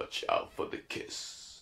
Watch out for the kiss.